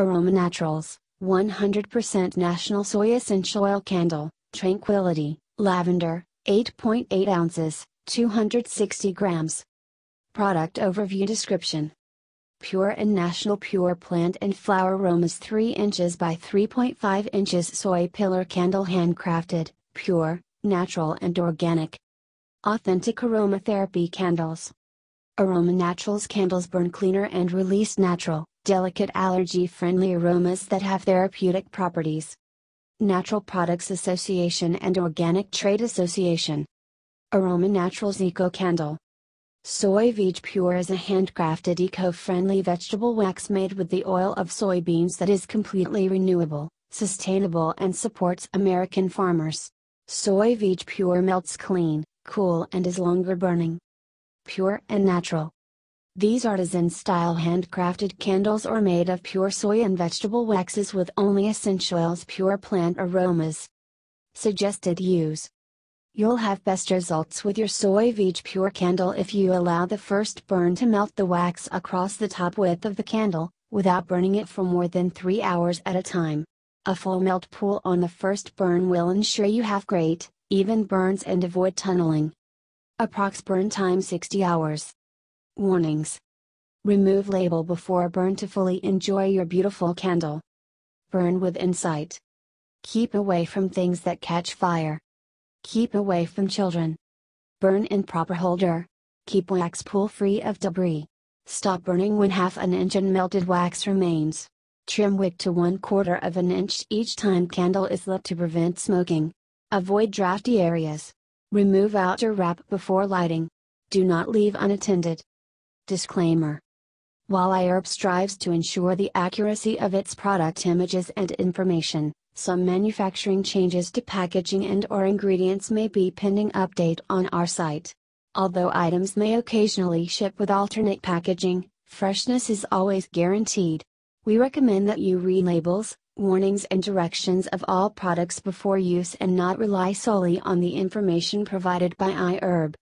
Aroma Naturals, 100% Natural Soy Essential Oil Candle, Tranquility, Lavender, 8.8 ounces, 260 grams. Product Overview Description Pure and National Pure Plant and Flower Aromas 3 inches by 3.5 inches Soy Pillar Candle Handcrafted, Pure, Natural and Organic. Authentic Aromatherapy Candles Aroma Naturals candles burn cleaner and release natural, delicate allergy friendly aromas that have therapeutic properties. Natural Products Association and Organic Trade Association. Aroma Naturals Eco Candle. Soy VegePure is a handcrafted eco friendly vegetable wax made with the oil of soybeans that is completely renewable, sustainable, and supports American farmers. Soy VegePure melts clean, cool, and is longer burning pure and natural. These artisan style handcrafted candles are made of pure soy and vegetable waxes with only essential oils pure plant aromas. Suggested use You'll have best results with your Soy VegePure candle if you allow the first burn to melt the wax across the top width of the candle, without burning it for more than 3 hours at a time. A full melt pool on the first burn will ensure you have great, even burns and avoid tunneling. Approx burn time 60 hours. Warnings. Remove label before burn to fully enjoy your beautiful candle. Burn within sight. Keep away from things that catch fire. Keep away from children. Burn in proper holder. Keep wax pool free of debris. Stop burning when half an inch unmelted wax remains. Trim wick to one quarter of an inch each time candle is lit to prevent smoking. Avoid drafty areas. Remove outer wrap before lighting. Do not leave unattended. Disclaimer While iHerb strives to ensure the accuracy of its product images and information, some manufacturing changes to packaging and or ingredients may be pending update on our site. Although items may occasionally ship with alternate packaging, freshness is always guaranteed. We recommend that you read labels, warnings and directions of all products before use and not rely solely on the information provided by iHerb.